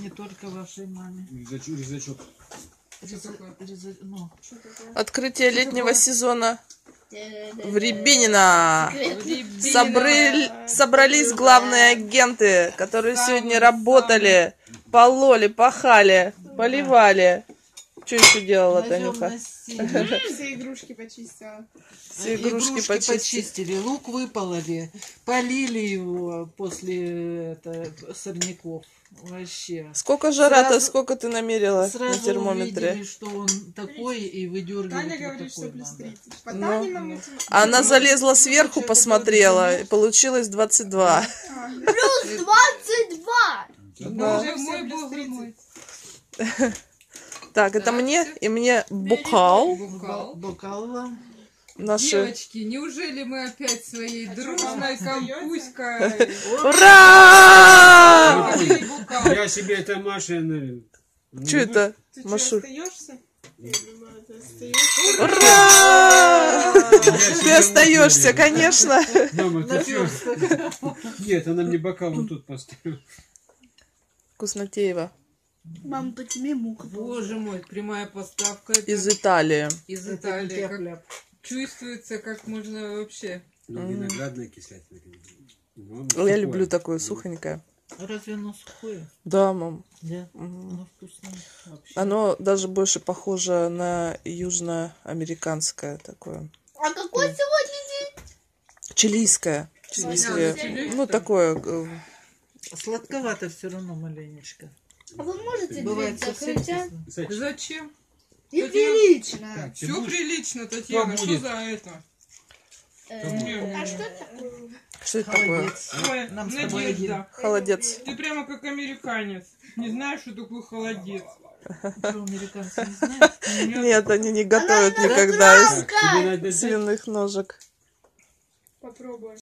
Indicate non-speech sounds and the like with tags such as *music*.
Не только вашей маме. Рюкзачок. рюкзачок. Реза- реза- ну, Открытие летнего сезона в В Рябинино. Собрали- собрались главные агенты, которые сегодня работали, пололи, пахали, поливали. Что еще делала Танюха? Все игрушки почистила. Все игрушки почистили. почистили, лук выпололи, полили его после это, сорняков. Вообще. Сколько жара-то, Сразу- сколько ты намерила на Сразу термометре? увидели, что он такой, и выдергивать Таня вот говорит, что плюс надо. 30. По Ну. Таниному те- Она залезла сверху, посмотрела, и получилось 22. *laughs* Плюс 22! Да. Уже мой бог мой. *laughs* Так, это мне и мне бокал. Бокал. Наши... Девочки, неужели мы опять своей дружной компуськой Ура! Я себе это Маша налил. Что это? Ты что, остаешься? Ура! Ты остаешься, конечно. Мама, ты. Нет, она мне бокал вот тут поставила. Вкуснотеево. Мам, потяни муку. Боже мой, прямая поставка это Из Италии. из Италии. Как чувствуется, как можно вообще. Ну, виноградная кислятина. Ну, Я люблю такое сухонькое. Разве оно сухое? Да, мам. Да. Мгм. Оно вкусное. Вообще. Оно даже больше похоже на южноамериканское такое. А какой сегодня день? Чилийское. Чилийское. Ну, такое. э, Сладковато все равно маленечко. А вы можете Бывает дверь совсем закрыть, а? Кстати, Зачем? Неприлично. Все будешь? прилично, Татьяна. Что будет? за это? Э, А что такое? Что это такое? Холодец. Ой, Нам с тобой один. Надежда. Холодец. Ты прямо как американец. Не знаешь, что такое холодец. Что, американцы не знают? Нет, они не готовят никогда из Так, тебе надо дать свиных ножек. Попробуй.